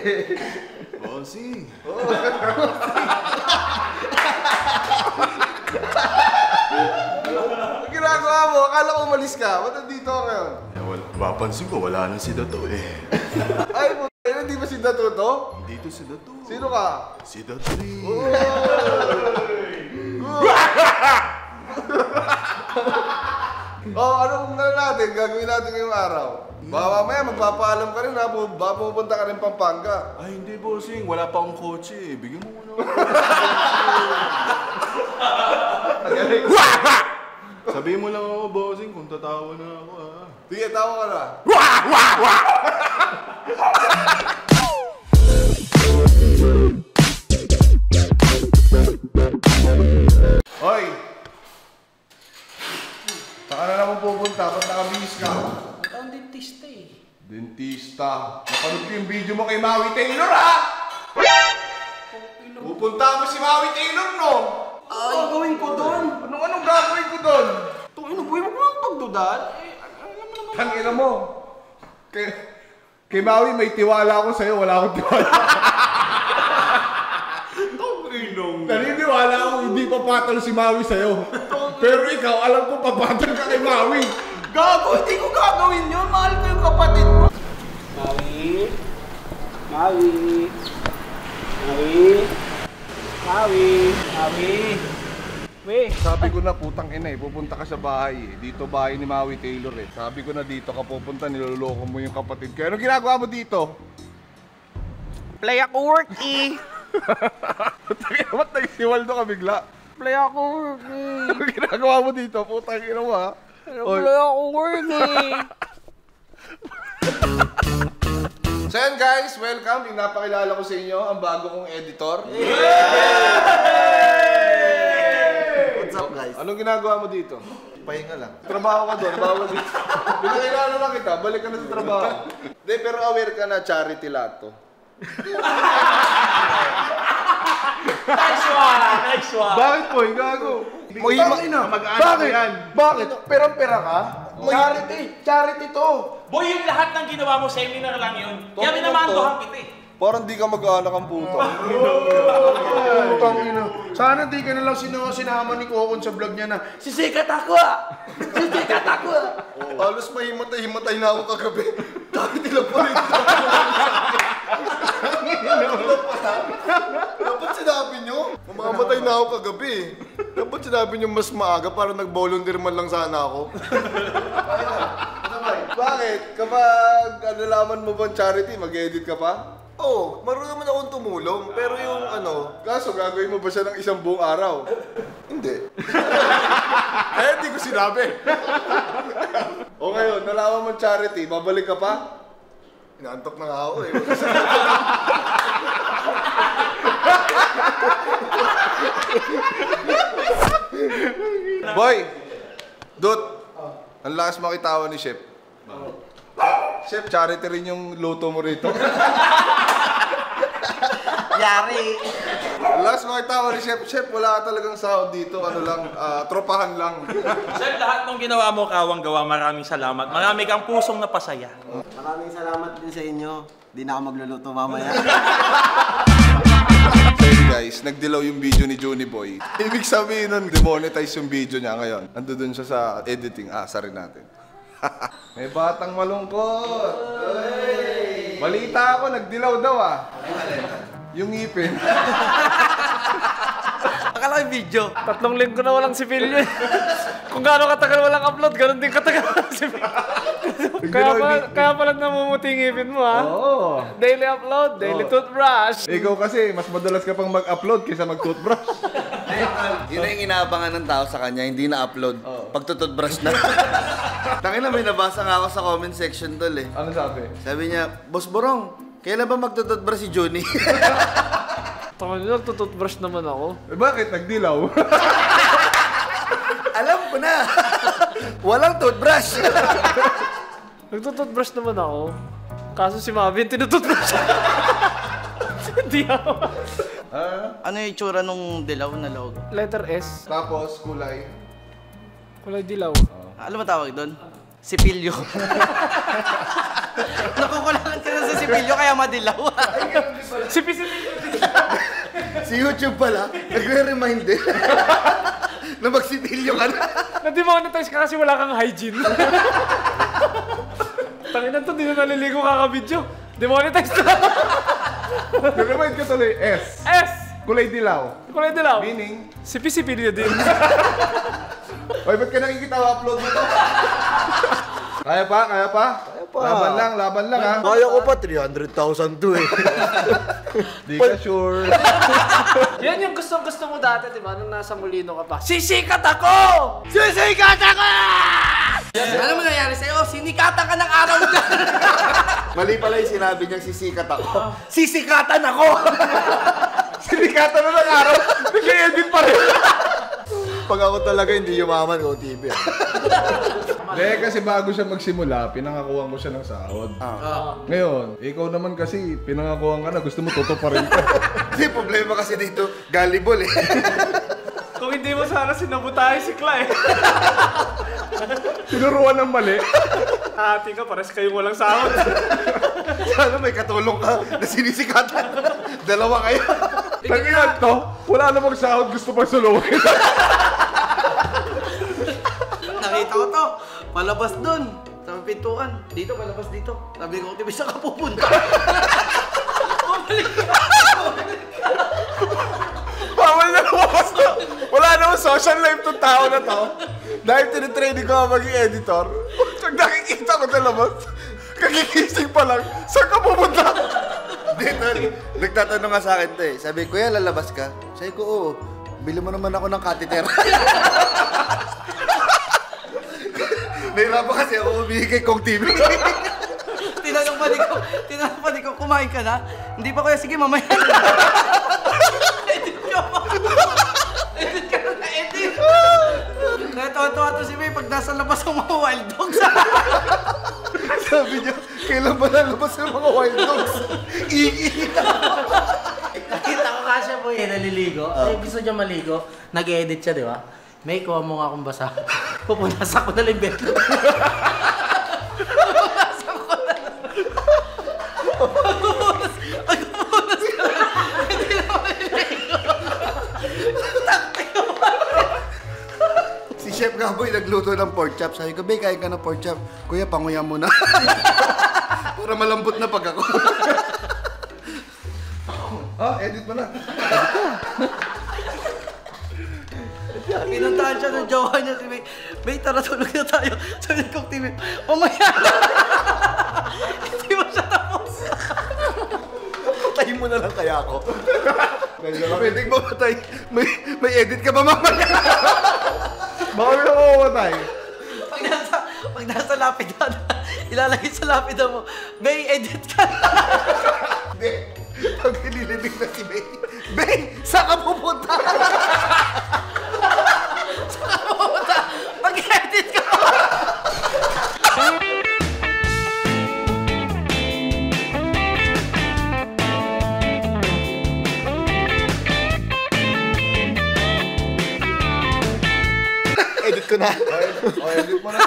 Bossing. Ang ginagawa mo? Akala ko umalis ka. Ba't nandito ka ngayon? Eh, wala, mapansin ko, wala na si Dato eh. Ay, puto, hindi ba si Datuto? Dito si Dato. Sino ka? Si Dato. Oh, anong na natin? Gagawin natin ngayong araw. Baka mamaya magpapaalam ka rin ha. Baka pupunta ka rin Pampanga. Ay, hindi, bossing. Wala pa akong kotse eh. Bigyan mo muna ako. Sabihin mo lang ako, bossing, kung tatawa na ako ah. Sige, tawa ka na. Dentista. Napanood ko yung video mo kay Maui Taylor, ha? Pupunta mo si Maui Taylor, no? Ay, gawin ko doon. Anong anong gagawin ko doon? Ito, ino, buhay mo pagdudal. Eh, mo naman. Tangina mo. Kay, kay Maui, may tiwala ako sa'yo. Wala akong tiwala. Naniniwala ako hindi papatol si Maui sa'yo. Pero ikaw, alam ko papatol ka kay Maui. Gago, hindi ko gagawin yun. Mahal ko yung kapatid mo. Maui. Maui. Maui. Maui. Maui. Weh. Sabi ko na putang ina eh, pupunta ka sa bahay eh. Dito bahay ni Maui Taylor eh. Sabi ko na dito ka pupunta, niloloko mo yung kapatid ko. Ano ginagawa mo dito? Play ako work eh. Ba't nagsiwaldo ka bigla? Play ako work eh. Ano ginagawa mo dito? Putang ina mo ha. Oy. Play ako work eh. So yan guys, welcome. Pinapakilala ko sa inyo ang bago kong editor. What's up guys? Anong ginagawa mo dito? Pahinga lang. Trabaho ka doon, trabaho dito. Pinakilala lang kita, balik ka na sa trabaho. Hindi, pero aware ka na charity lahat to. Nice one. Nice one. Bakit po? Gago. Mahima na. Bakit? Bakit? Perang-pera ka? Charity! Charity to! Boy, yung lahat ng ginawa mo, seminar lang yun. Kaya minamandohan kita eh. Parang di ka mag-anak ang puto. Putang ina. Sana di ka na lang sino sinama ni Kokon sa vlog niya na Sisikat ako ah! Sisikat ako ah! Halos mahimatay-himatay na ako kagabi. Dami nila pa rin. Dapat sinabi nyo, mamamatay na ako kagabi. Dapat sinabi nyo mas maaga para nag-volunteer man lang sana ako. Bakit? Kapag ano laman mo bang charity, mag-edit ka pa? Oo, oh, marunong naman akong tumulong. Pero yung ano, kaso gagawin mo ba siya ng isang buong araw? Hindi. Kaya hindi ko sinabi. o ngayon, nalaman mo charity, babalik ka pa? Inaantok na nga ako eh. Boy! Dut! Ang lakas makitawan ni Chef. Chef, charity rin yung luto mo rito. Yari! Ang lakas makitawan ni Chef. Chef, wala ka talagang sahod dito. Ano lang, ah, tropahan lang. Sir, lahat ng ginawa mo, kawang gawa, maraming salamat. Marami kang pusong napasaya. Maraming salamat din sa inyo. Di na ako magluluto mamaya. Nagdilaw yung video ni Juni Boy. Ibig sabihin nun, demonetize yung video niya ngayon. Ando dun siya sa editing. Ah, sorry natin. May batang malungkot. Balita ako, nagdilaw daw ah. Yung ngipin. Video. Tatlong linggo na walang sipilyo. Kung gaano katagal walang upload, ganun din katagal walang sipilyo. kaya, pa, kaya pala namumuti ngipin mo, ha? Oo. Daily upload, daily toothbrush. Ikaw kasi, mas madalas ka pang mag-upload kaysa mag-toothbrush. Yun na yung inaabangan ng tao sa kanya, hindi na-upload. Pagtututbrush na. Tangina, may nabasa nga ako sa comment section tol eh. ano sabi? Sabi niya, Boss Borong, kailan ba magtututbrush si Johnny? Tama nyo, nagtutoothbrush naman ako. Eh, bakit nagdilaw? Alam ko na. Walang toothbrush. Nagtutoothbrush naman ako. Kaso si Mavi yung tinutoothbrush. Hindi ako. ano yung itsura nung dilaw na logo? Letter S, Tapos, kulay. kulay dilaw. Alam mo tawag doon? Sipilyo. Nakukulang Nabangan ka na sa Sibilyo kaya madilaw. Sipi-sipi. Si YouTube pala, nagre-remind din. na magsitilyo ka na. Na-demonetize ka kasi wala kang hygiene. Tanginan to, di na naliligo kakabidyo. Demonetize na. Nag-remind ka tuloy, S. S! Kulay dilaw. Kulay dilaw. Meaning, Sipi-sipilyo din. Oy, ba't ka nakikita upload mo to? Kaya pa, kaya pa? Pa. Laban lang, laban lang ha. Kaya ko pa, 300,000 to eh. Di ka sure. Yan yung gustong-gusto mo dati, di ba? Nung nasa Molino ka pa. Sisikat ako! Sisikat ako! Ano mo nangyari sa'yo? Sinikatan ka ng araw dyan! Mali pala yung sinabi niyang sisikat ako. Sisikatan ako! Sinikatan na ng araw. Nag-edit pa rin. Pag ako talaga hindi yumaman ko TV. Ah. Hindi, kasi bago siya magsimula, pinangakuhan ko siya ng sahod. Ngayon, ikaw naman kasi, pinangakuhan ka na, gusto mo tutuparin ka. Hindi, problema kasi dito, gullible eh. Kung hindi mo sana sinabutahe si Clay. Tinuruan ng mali. Ate ka, pares kayong walang sahod. Sana may katulong ka na sinisikatan. Dalawa kayo. Tanginan to, wala namang sahod, gusto pa suluhin. Nakita ko to. Palabas dun. Sa pintuan. Dito, palabas dito. Sabi ko, Tibi, saan ka pupunta? Bawal na lumabas to. Wala namang social life tong tao na to. Dahil tinitraining ko maging editor, pag nakikita ko sa labas, kagigising pa lang, saan ka pupunta? Dito, nagtatanong nga sa akin to eh. Sabi, kuya, lalabas ka? Sabi ko, oo. Bili mo naman ako ng catheter. Nahirapan kasi ako bumili kay Kong TV. tinanong pa ko, tinanong pa ko, kumain ka na? Hindi pa kuya, sige mamaya edit ka pa. edit ka na, edit. Kaya tuwa-tuwa to si May pag nasa labas ang mga wild dogs. Sabi niya, kailan ba lalabas yung mga wild dogs? Iihi Nakita ko kasi po eh, naliligo. Eh, gusto niya maligo. Nag-edit siya, di ba? May, kuha mo nga akong basa. Pupunasan ko na lang yung bed. Pupunasan ko na lang. Pupunas. Pagpupunas ka na. Hindi na maliligo. Si Chef Gaboy nagluto ng pork chop. Sabi ko, Bay, kain ka ng pork chop. Kuya, panguya mo na. Para malambot na pag ako. Ah, edit mo na. Pinuntahan siya ng jowa niya si May. May, tara tulog na tayo. Sabi ko, TV, mamaya. Hindi mo siya tapos. Patayin mo na lang kaya ako. Pwede ba patay? May, may edit ka ba mamaya? Baka may nakamatay. Pag nasa, pag nasa lapidan, ilalagay sa lapidan mo, May, edit ka na. Hindi. Pag nililibig na si Bay, Bay, saan ka pupunta? edit ko na.